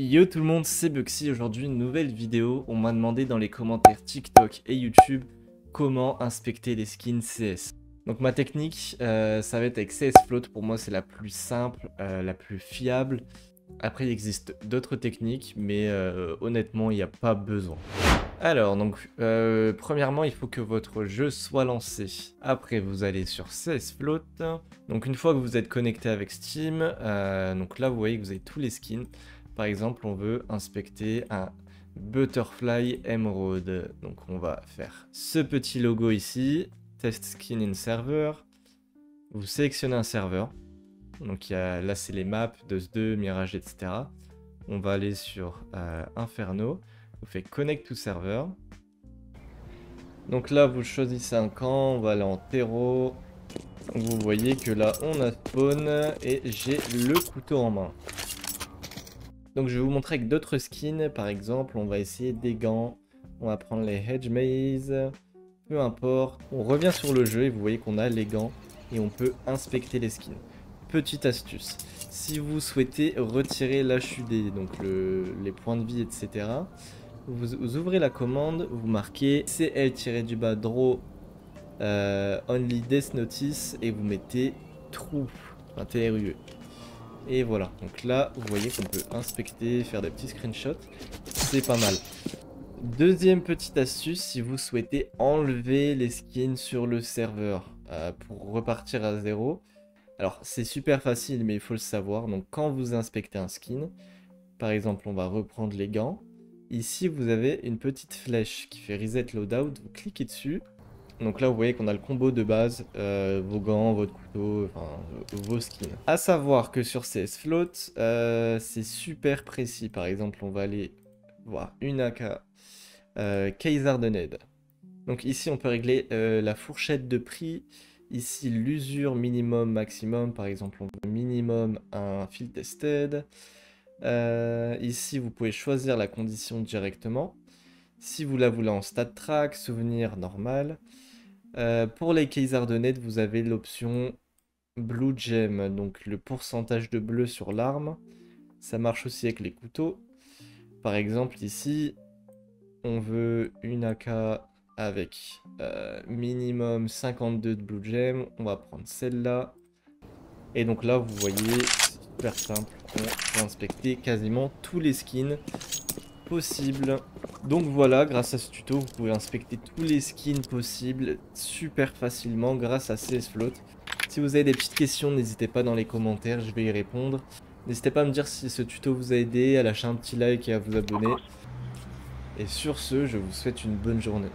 Yo tout le monde, c'est Buxy. Aujourd'hui, une nouvelle vidéo. On m'a demandé dans les commentaires TikTok et YouTube comment inspecter les skins CS. Donc ma technique, euh, ça va être avec CS Float. Pour moi, c'est la plus simple, euh, la plus fiable. Après, il existe d'autres techniques, mais euh, honnêtement, il n'y a pas besoin. Alors, donc, premièrement, il faut que votre jeu soit lancé. Après, vous allez sur CS Float. Donc, une fois que vous êtes connecté avec Steam, donc là, vous voyez que vous avez tous les skins. Par exemple, on veut inspecter un Butterfly Emerald. Donc on va faire ce petit logo ici, Test Skin in Server. Vous sélectionnez un serveur. Donc il y a, là c'est les maps, DOS2, Mirage, etc. On va aller sur euh, Inferno. Vous faites Connect to Server. Donc là vous choisissez un camp, on va aller en terreau. Vous voyez que là on a spawn et j'ai le couteau en main. Donc je vais vous montrer avec d'autres skins. Par exemple, on va essayer des gants. On va prendre les Hedge Maze. Peu importe. On revient sur le jeu et vous voyez qu'on a les gants. Et on peut inspecter les skins. Petite astuce. Si vous souhaitez retirer l'HUD, donc les points de vie, etc. Vous, ouvrez la commande, vous marquez CL-du-bas draw euh, only death notice et vous mettez enfin TRUE. Et voilà, donc là, vous voyez qu'on peut inspecter, faire des petits screenshots. C'est pas mal. Deuxième petite astuce, si vous souhaitez enlever les skins sur le serveur euh, pour repartir à zéro. Alors, c'est super facile, mais il faut le savoir. Donc, quand vous inspectez un skin, par exemple, on va reprendre les gants. Ici, vous avez une petite flèche qui fait Reset Loadout. Vous cliquez dessus donc là, vous voyez qu'on a le combo de base, euh, vos gants, votre couteau, enfin, vos skins. A savoir que sur CS Float, euh, c'est super précis. Par exemple, on va aller voir une AK euh, de Ned. Donc ici, on peut régler la fourchette de prix. Ici, l'usure minimum, maximum. Par exemple, on veut minimum un field tested. ici, vous pouvez choisir la condition directement. Si vous la voulez en stat track, souvenir normal. Euh, pour les Kaiser de Net, vous avez l'option Blue Gem, donc le pourcentage de bleu sur l'arme. Ça marche aussi avec les couteaux. Par exemple, ici, on veut une AK avec euh, minimum 52 de Blue Gem. On va prendre celle-là. Et donc là, vous voyez, c'est super simple. On peut inspecter quasiment tous les skins possible. Donc voilà, grâce à ce tuto, vous pouvez inspecter tous les skins possibles super facilement grâce à CS Float. Si vous avez des petites questions, n'hésitez pas dans les commentaires, je vais y répondre. N'hésitez pas à me dire si ce tuto vous a aidé, à lâcher un petit like et à vous abonner. Et sur ce, je vous souhaite une bonne journée.